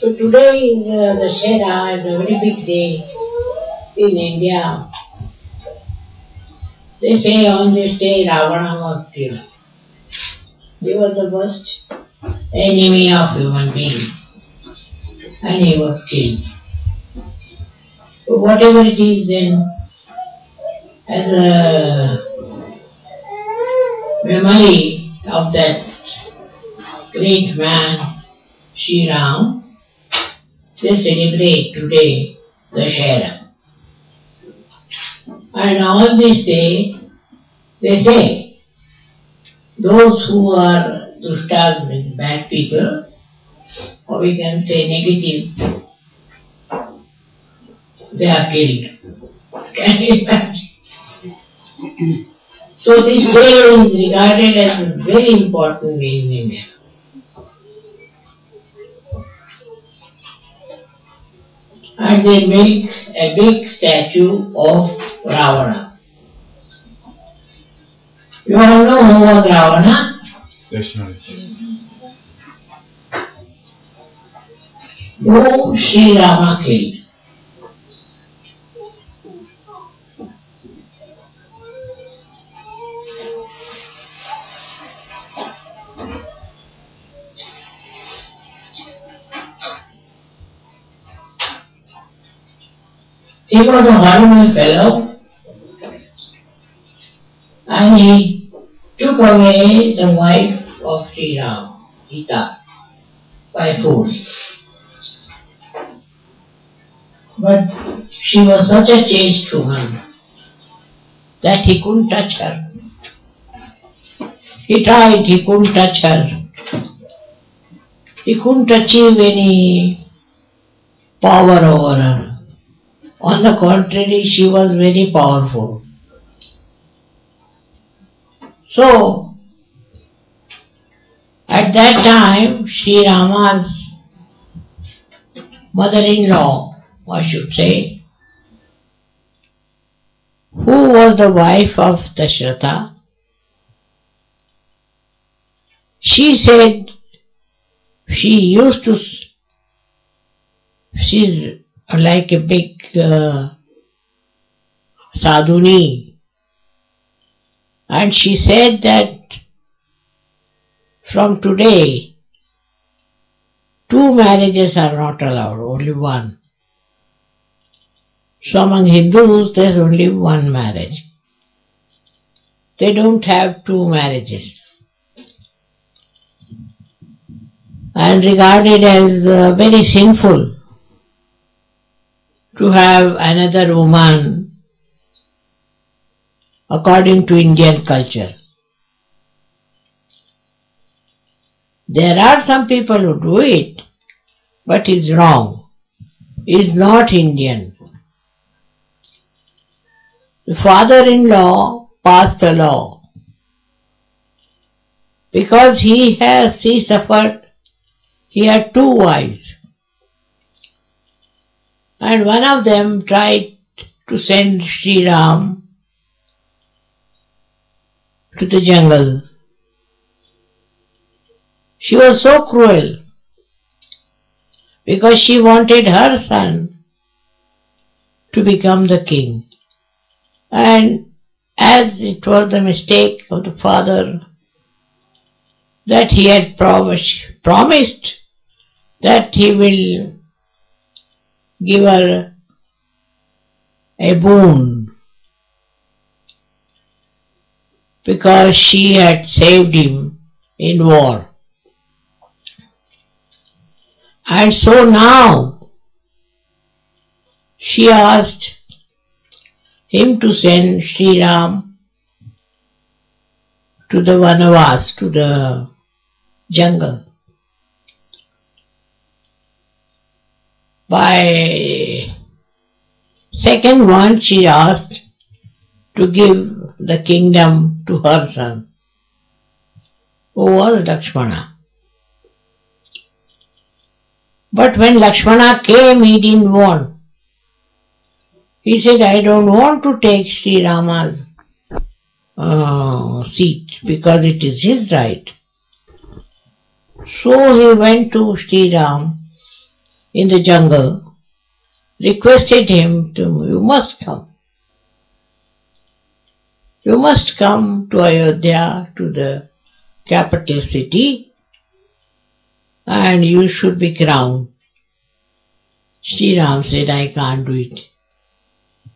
So today is uh, Dussehra is a very big day in India. They say on this day Ravana was killed. He was the worst enemy of human beings and he was killed. So whatever it is then, as a memory of that great man, Sri Ram, they celebrate today Dussehra. And on this day, they say, those who are dushtas with bad people, or we can say negative, they are killed. Can you imagine? So this day is regarded as very important in India. And they make a big statue of Ravana. You all know who was Ravana? Lakshmana. Whom oh, Sri Rama killed. Was a horrible fellow and he took away the wife of Sri Ram, Sita, by force. But she was such a chaste woman that he couldn't touch her. He tried, he couldn't touch her. He couldn't achieve any power over her. On the contrary, she was very powerful. So, at that time, Sri Rama's mother-in-law, I should say, who was the wife of Dashratha, she said she used to, she's like a big uh, sadhuni, and she said that from today, two marriages are not allowed, only one. So among Hindus, there's only one marriage. They don't have two marriages. And regarded as uh, very sinful to have another woman according to Indian culture. There are some people who do it, but it's wrong. It's not Indian. The father-in-law passed a law because he has he suffered. He had two wives, and one of them tried to send Sri Ram to the jungle. She was so cruel because she wanted her son to become the king. And as it was the mistake of the father that he had promised, promised that he will give her a boon because she had saved him in war. And so now she asked him to send Sri Ram to the Vanavas, to the jungle. By second one she asked to give the kingdom to her son, who was Lakshmana. But when Lakshmana came, he didn't want. He said, I don't want to take Sri Rama's uh, seat because it is his right. So he went to Sri Ram in the jungle requested him to, you must come. You must come to Ayodhya, to the capital city, and you should be crowned. Sri Ram said, I can't do it.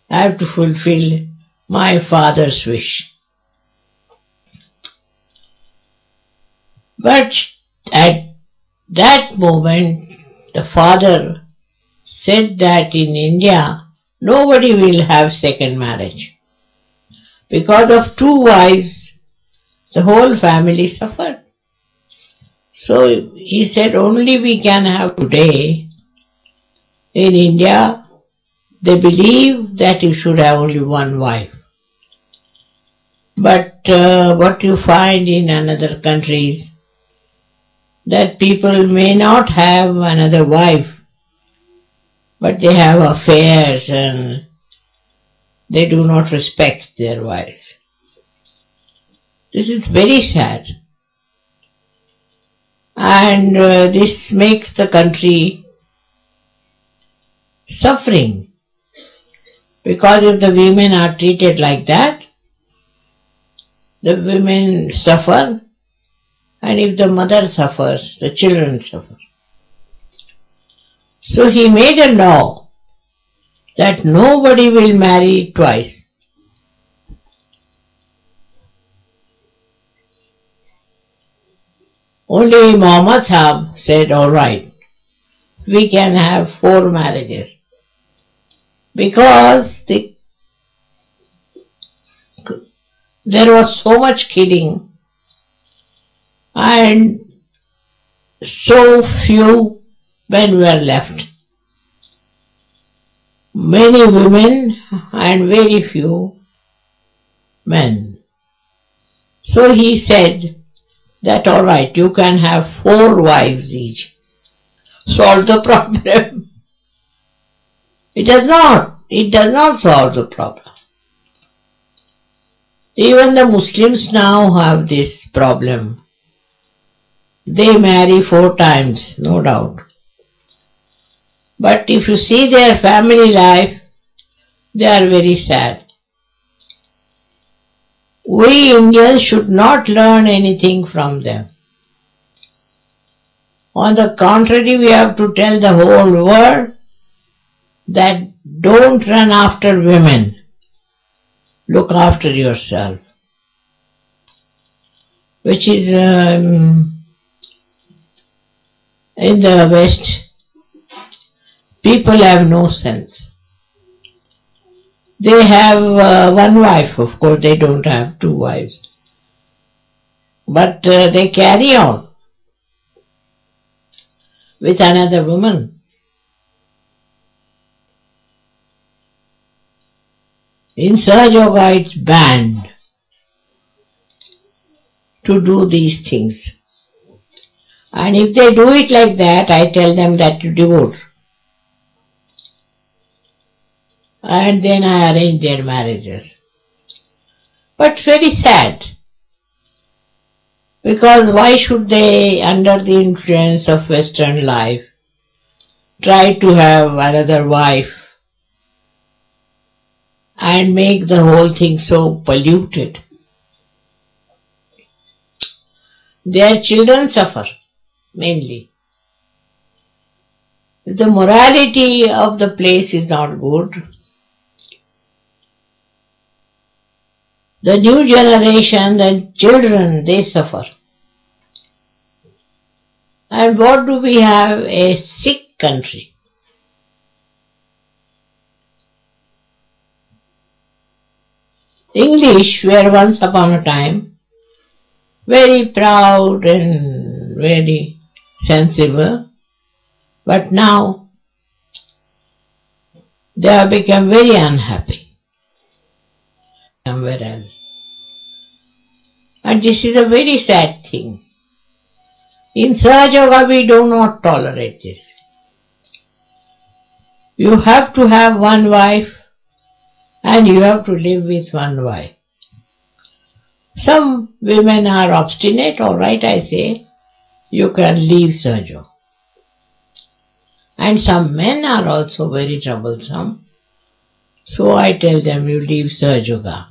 I have to fulfill my father's wish. But at that moment, the father said that in India, nobody will have second marriage. Because of two wives, the whole family suffered. So he said only we can have today. In India, they believe that you should have only one wife. But uh, what you find in another countries, that people may not have another wife, but they have affairs and they do not respect their wives. This is very sad. And uh, this makes the country suffering. Because if the women are treated like that, the women suffer and if the mother suffers, the children suffer. So he made a law that nobody will marry twice. Only Muhammad Sahib said, alright, we can have four marriages. Because the, there was so much killing and so few men were left. Many women and very few men. So he said that all right, you can have four wives each. Solve the problem. It does not. It does not solve the problem. Even the Muslims now have this problem they marry four times, no doubt. But if you see their family life, they are very sad. We Indians should not learn anything from them. On the contrary, we have to tell the whole world that don't run after women. Look after yourself. Which is um, in the West, people have no sense. They have uh, one wife, of course, they don't have two wives. But uh, they carry on with another woman. In Sahaja Yoga, it's banned to do these things. And if they do it like that, I tell them that to divorce. And then I arrange their marriages. But very sad. Because why should they, under the influence of Western life, try to have another wife and make the whole thing so polluted? Their children suffer mainly. The morality of the place is not good. The new generation, the children, they suffer. And what do we have? A sick country. English were once upon a time very proud and very sensible, but now they have become very unhappy somewhere else. And this is a very sad thing. In Sahaja Yoga we do not tolerate this. You have to have one wife and you have to live with one wife. Some women are obstinate, alright I say, you can leave Sahaja. And some men are also very troublesome. So I tell them you leave Yoga.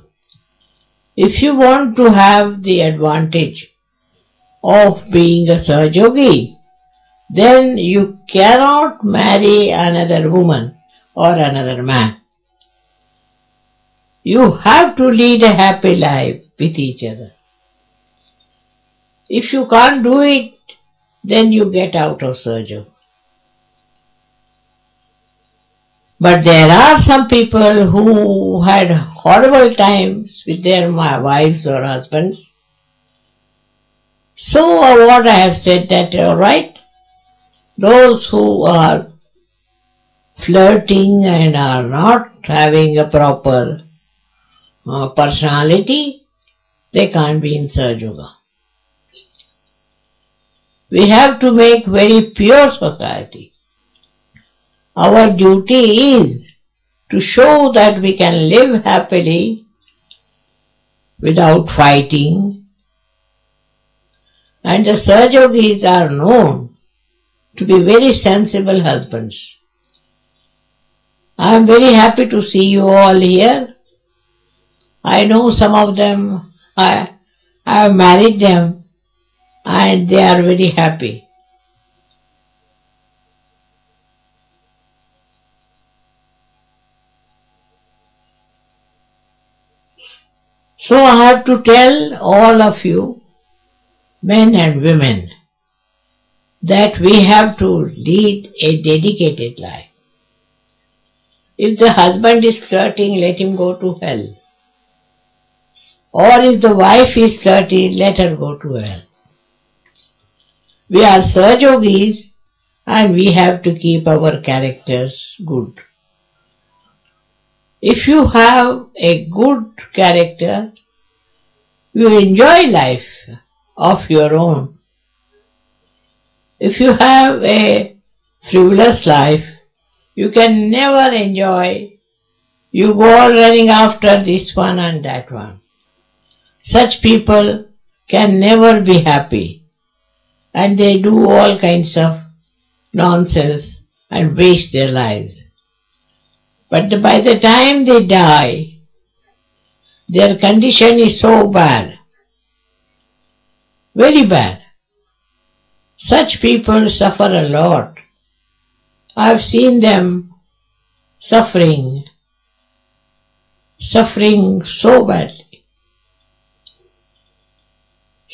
If you want to have the advantage of being a Yogi, then you cannot marry another woman or another man. You have to lead a happy life with each other. If you can't do it, then you get out of Yoga. But there are some people who had horrible times with their wives or husbands. So what I have said that alright, those who are flirting and are not having a proper uh, personality, they can't be in Yoga. We have to make very pure society. Our duty is to show that we can live happily without fighting. And the Sahaja Yogis are known to be very sensible husbands. I am very happy to see you all here. I know some of them, I, I have married them and they are very happy. So I have to tell all of you, men and women, that we have to lead a dedicated life. If the husband is flirting, let him go to hell. Or if the wife is flirting, let her go to hell. We are Sahaja Yogis and we have to keep our characters good. If you have a good character, you enjoy life of your own. If you have a frivolous life, you can never enjoy. You go running after this one and that one. Such people can never be happy and they do all kinds of nonsense and waste their lives. But by the time they die, their condition is so bad, very bad. Such people suffer a lot. I've seen them suffering, suffering so badly.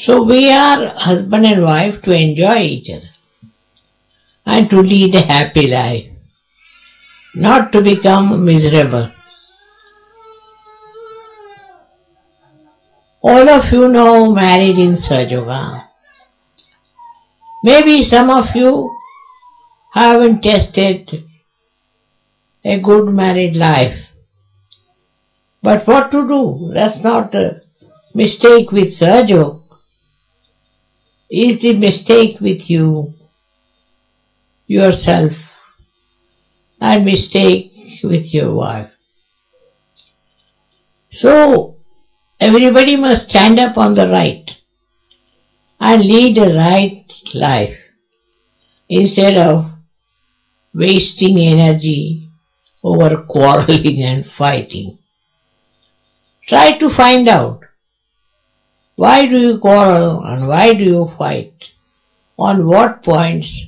So we are husband and wife to enjoy each other and to lead a happy life, not to become miserable. All of you know married in Sahaja Yoga. Maybe some of you haven't tested a good married life. But what to do? That's not a mistake with Yoga. Is the mistake with you, yourself, and mistake with your wife. So, everybody must stand up on the right and lead a right life instead of wasting energy over quarreling and fighting. Try to find out why do you quarrel and why do you fight? On what points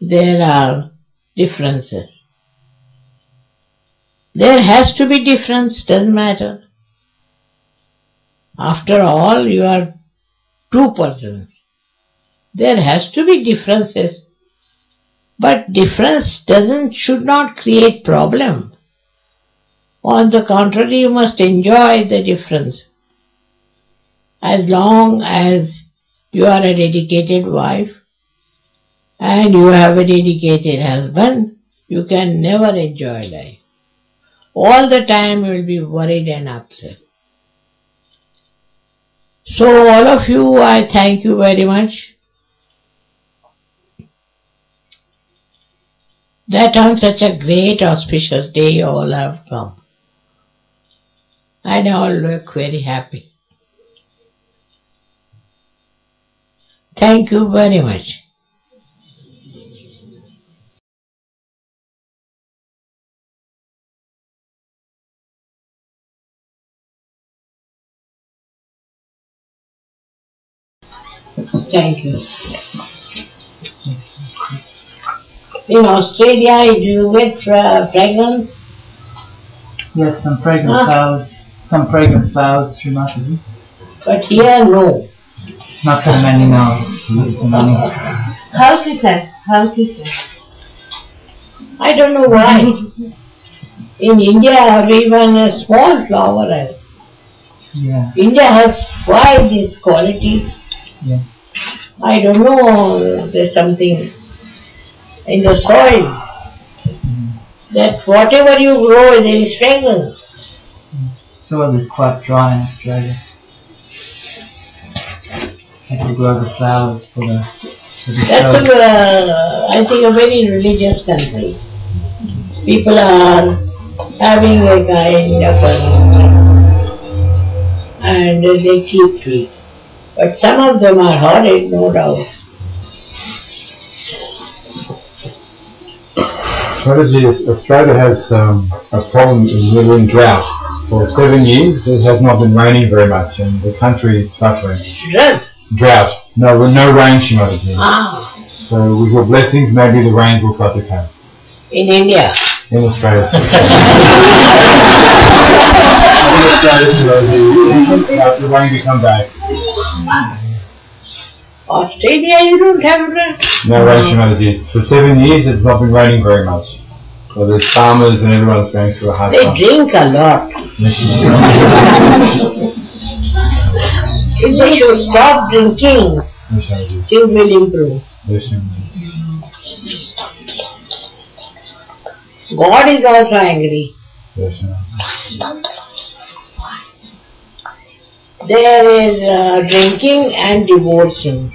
there are differences? There has to be difference, doesn't matter. After all, you are two persons. There has to be differences but difference doesn't should not create problem. On the contrary, you must enjoy the difference. As long as you are a dedicated wife and you have a dedicated husband, you can never enjoy life. All the time you will be worried and upset. So all of you, I thank you very much. that on such a great auspicious day you all have come. And all look very happy. Thank you very much. Thank you. In Australia, do you get uh, fragrance? Yes, some fragrant ah. flowers. Some fragrant flowers through. But here, no. Not so many now. Not so many. Healthy scent. Healthy scent. I don't know why. In India, even a small flower has. Yeah, India has why this quality. yeah. I don't know. There's something in the soil Mhm. that whatever you grow, there is fragrance. Soil is quite dry in Australia. Have to grow the flowers for the for the That's a, show. uh, I think, a very religious country. People are having a kind of a, and they keep to it. But some of them are horrid, no doubt. Strategy is Australia has um, a problem in we're drought. For seven years, it has not been raining very much, and the country is suffering. Drugs. Drought. No, no rain, Shri Mataji. Ah, So with your blessings, maybe the rains will start to come in India. in Australia. in Australia, the rain to come back. Australia, you don't have drugs. No rain, Shri Mataji. For seven years, it's not been raining very much. So there's farmers and everyone's going through a hard They time. They drink a lot. If they should stop drinking, things will improve. God is also angry. There is uh, drinking and divorcing.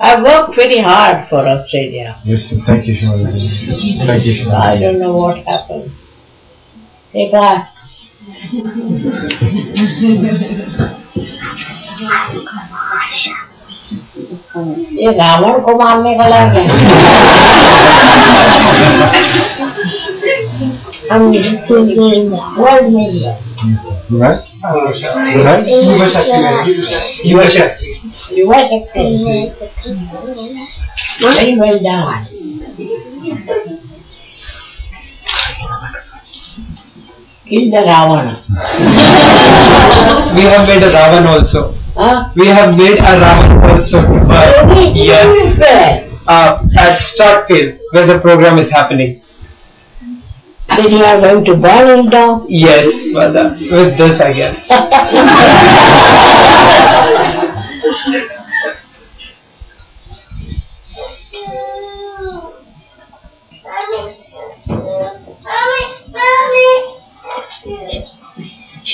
I worked very hard for Australia. Yes, thank you, Shri Mataji. Thank you, I don't know what happened. एक आठ ये रावण को मारने का लायक है हम world में लिया युवा शक्ति। युवा शक्ति। युवा शक्ति। नहीं मिल जाए kill the Ravana We have made a Ravan also. huh? We have made a Ravan also. Uh, yes. Where? Uh, at Starkfield, where the program is happening. Then you are going to burn him down Yes, Mother. With this, I guess.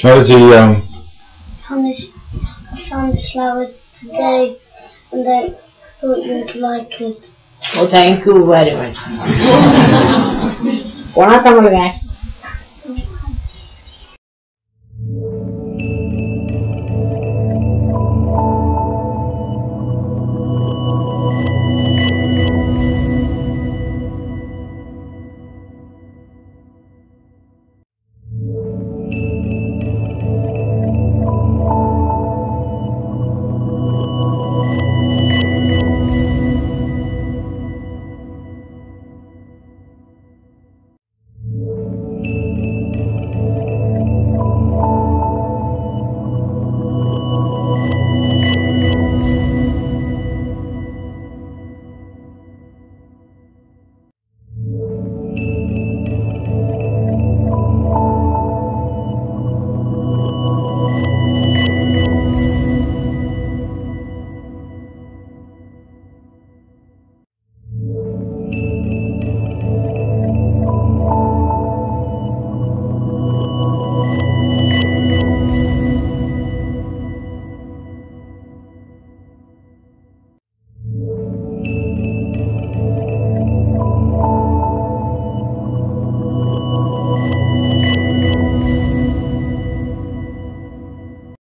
Smell um. I found this. I found this flower today, and I thought you'd like it. Oh, thank you very much. One of them, guys.